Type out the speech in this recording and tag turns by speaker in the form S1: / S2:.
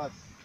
S1: bukas.